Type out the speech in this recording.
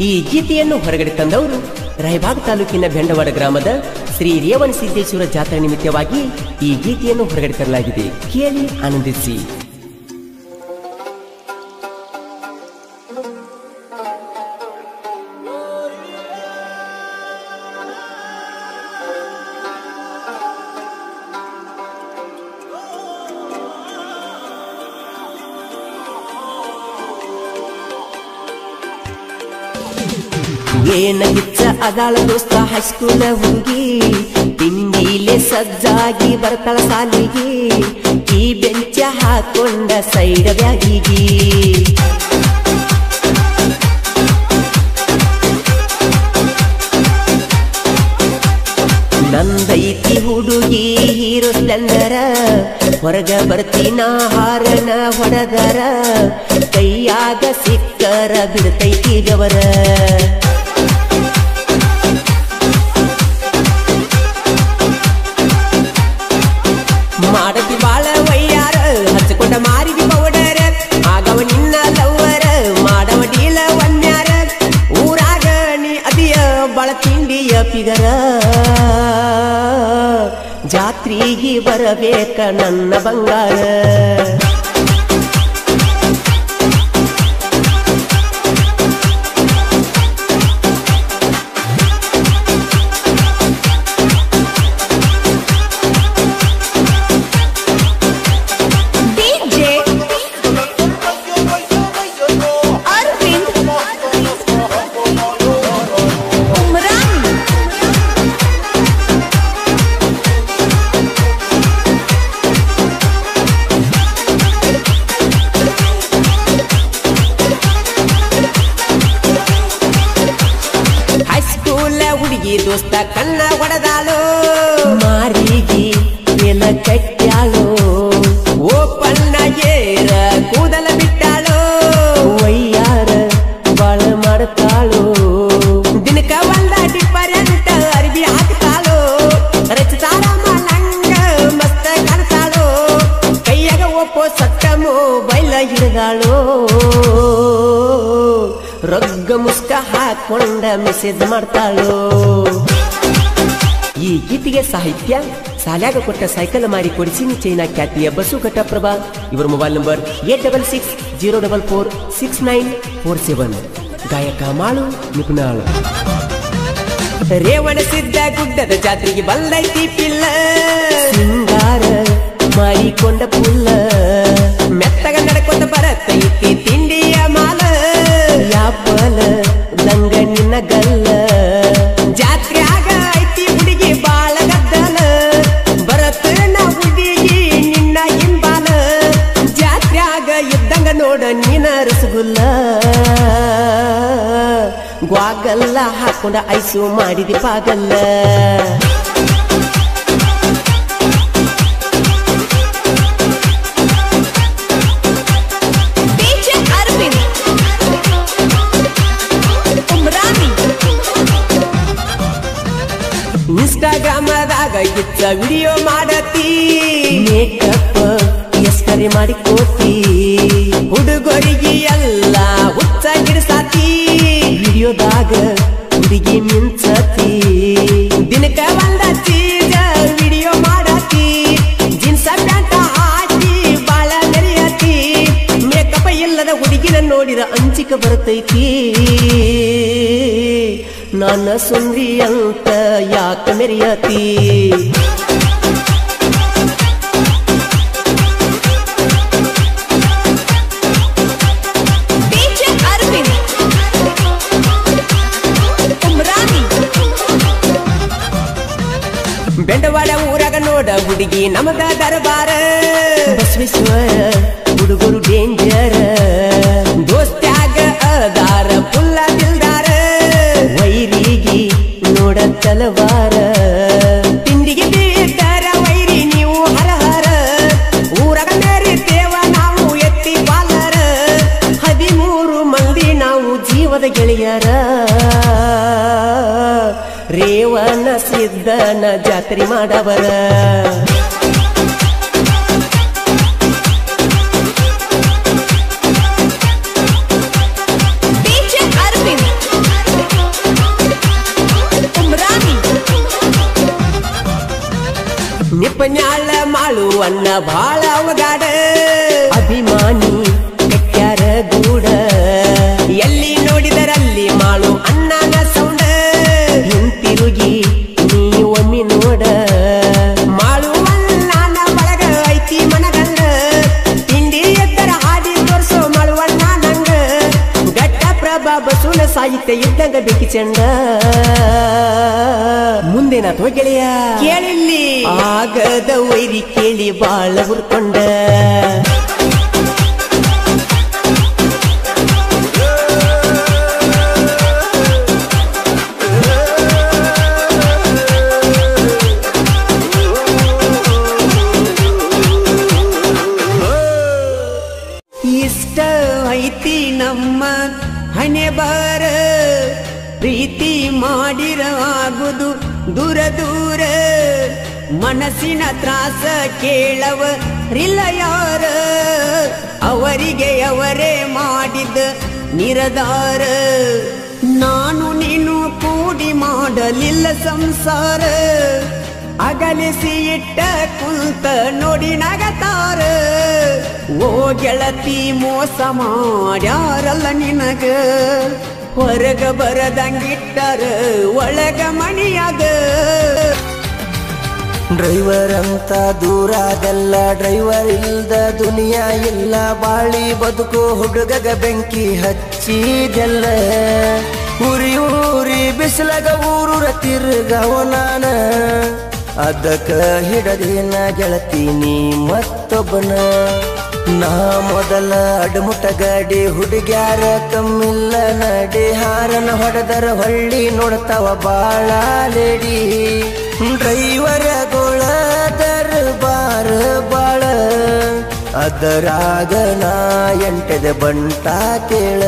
ಈ ಗೀತೆಯನ್ನು ಹೊರಗಡೆ ತಂದವರು ರಾಯಬಾಗ್ ತಾಲೂಕಿನ ಬೆಂಡವಾಡ ಗ್ರಾಮದ ಶ್ರೀ ರೇವಣ ಸಿದ್ದೇಶ್ವರ ಜಾತ್ರೆ ನಿಮಿತ್ತವಾಗಿ ಈ ಗೀತೆಯನ್ನು ಹೊರಗಡೆ ತರಲಾಗಿದೆ. ಕೇಳಿ ಆನಂದಿಸಿ. ಏನ ಅದಾಳ ದೋಸ್ತ ಹೈಸ್ಕೂಲ ಹುಡುಗಿ. ತಿಂಡಿಲೆ ಸಜ್ಜಾಗಿ ಬರ್ತಾಳ ಸಾಲಿಗೆ ಈ ಬೆಂಚ ಹಾಕೊಂಡ ಸೈಡ ಬ್ಯಾಗಿಗಿ ನಂದೈತಿ ಹುಡುಗಿ ಹೀರೋ ಸ್ಪ್ಲೆಂಡರ ಹೊರಗ ಬರ್ತೀನ ಹಾರನ ಹೊಡೆದರ ಕೈಯಾಗ ಸಿಕ್ಕರ ಬಿಡ್ತೈತಿ ಗವರ. ಪಿಗರ ಜಾತ್ರೆಗೆ ಬರಬೇಕ ನನ್ನ ಬಂಗಾರ. ಹುಡುಗಿ ದೋಸ್ತ ಕಣ್ಣ ಹೊಡೆದಾಳು ಮಾರಿಗೆ ಎಲ ಕಟ್ಟಾಳು ಓ ಪಣ್ಣ ಏರ ಕೂದಲ ಬಿಟ್ಟಾಳು. ವಯ್ಯಾರ ಬಾಳ ಮಾಡ್ತಾಳು? ರೊಗ್ಗ ಮುಸ್ಕ ಹಾಕೊಂಡ ಮೆಸೇಜ್ ಮಾಡ್ತಾಳು. ಈ ಗೀತೆಗೆ ಸಾಹಿತ್ಯ, ಸಾಲ್ಯಾಗ ಕೊಟ್ಟ ಸೈಕಲ್ ಮಾರಿ ಕೊಡಿಸಿನಿ ಚೈನಾ ಖ್ಯಾತಿಯ ಬಸ್ಸು ಘಟಪ್ರಭಾ. ಇವರ mobile number eight double six, zero double four, six nine four seven. ಗಾಯಕ ಮಾಳು ನಿಪುಣಾಳು ರೇವಣ ಸಿದ್ಧ ಗುಡ್ಡದ ಜಾತ್ರೆಗೆ ಬಂದೈತಿ ಪಿಲ್ಲ. ಸಿಂಗಾರ ಮಾಡಿಕೊಂಡ ಪುಲ್ಲ. ಮೆತ್ತಗ ನಡ್ಕೊಂಡ ಬರತೈತಿ ರಸಗುಲ್ಲ ಗ್ವಾಗಲ್ಲ ಹಾಕೊಂಡ ಐಸು ಮಾಡಿದಿ ಪಾಗಲ್ಲ DJ Arvind Umrani ಇನ್ಸ್ಟಾಗ್ರಾಮದಾಗ ಗಿಚ್ಚ ವಿಡಿಯೋ ಮಾಡತಿ ಮೇಕಪ್ ಎಸ್ಕರಿ ಮಾಡಿ ಬರ್ತೈತಿ ನನ್ನ ಸುಂದ್ರಿ ಅಂತ ಯಾಕ ಮೆರೆಯತಿ DJ Arvind Umrani ಬೆಂಡವಾಡ ಊರಾಗ ನೋಡ ಹುಡುಗಿ ನಮಗ ದರಬಾರ ಬಸವೇಶ್ವರ ಹುಡುಗರು ಡೇಂಜರ್ ದೋಸ್ತ್ಯಾಗ ಅದಾರ ಪುಲ್ಲ ದಿಲ್ದಾರ ವೈರಿಗೆ ನೋಡ ತಲವಾರ. ತಿಂಡಿಗೆ ಬೀಳ್ತಾರ ವೈರಿ ನೀವು ಹರ ಹರ ಮೇರಿ ದೇವ ನಾವು ಎತ್ತಿ ಬಾಲರ ಹದಿಮೂರು ಮಂದಿ ನಾವು ಜೀವದ ಗೆಳೆಯರ. ರೇವನ ಸಿದ್ಧನ ಜಾತ್ರೆ ಮಾಡವರ. ಮನ್ಯಾಳ ಬಾಳ ಅವಗಾಡ. ಅಭಿಮಾನಿ ಬಸವನ ಸಾಹಿತ್ಯ ಇದ್ದಂಗ ಬೆಕ್ಕಿ ಚೆಂಡ ಮುಂದೇನಾಥೋ ಗೆಳೆಯ ಕೇಳಿಲ್ಲಿ ಆಗದ ವೈರಿ ಕೇಳಿ ಬಾಳ ಉರ್ಕೊಂಡ ಇಷ್ಟ ಐತಿ ನಮ್ಮ ಹಣೆ ಬಾರ ಪ್ರೀತಿ ಮಾಡಿರ ಆಗುದು ದೂರ ದೂರ. ಮನಸ್ಸಿನ ತ್ರಾಸ ಕೇಳವ ರಿಲ್ಲ ಯಾರ? ಅವರಿಗೆ ಅವರೇ ಮಾಡಿದ ನಿರದಾರ. ನಾನು ನೀನು ಕೂಡಿ ಮಾಡಲಿಲ್ಲ ಸಂಸಾರ. ಅಗಲಿಸಿ ಇಟ್ಟ ಕುಂತ ನೋಡಿ ನಗತಾರ. ಓ ಗೆಳತಿ ಮೋಸ ಮಾಡ್ಯಾರಲ್ಲ ನಿನಗ? ಹೊರಗ ಬರದಂಗಿಟ್ಟಾರ ಒಳಗ ಮಣಿಯಾಗ? ಡ್ರೈವರ್ ಅಂತ ದೂರಾದಲ್ಲ ಡ್ರೈವರ್ ಇಲ್ದ ದುನಿಯಾ ಇಲ್ಲ. ಬಾಳಿ ಬದುಕು ಹುಡುಗಗ ಬೆಂಕಿ ಹಚ್ಚಿದೆಲ್ಲ. ಉರಿ ಊರಿ ಬಿಸಿಲಗ ಊರೂರ ತಿರುಗವ ನಾನ. ಅದಕ್ಕ ಹಿಡದಿನ ನೀ ಮತ್ತೊಬ್ಬನ. ನಾ ಮೊದಲ ಅಡಮುಟ ಗಾಡಿ ಹುಡುಗ್ಯಾರ ಕಮ್ಮಿಲ್ಲ ನಡಿ. ಹಾರನ ಹೊಡೆದರ ಹೊಳ್ಳಿ ನೋಡ್ತಾವ ಬಾಳ ಲೇಡಿ. ಡ್ರೈವರ ಗೋಳದರ ಬಾರ ಬಾಳ. ಅದರಾಗ ನಾ ಎಂಟದ ಬಂಟ ಕೇಳ.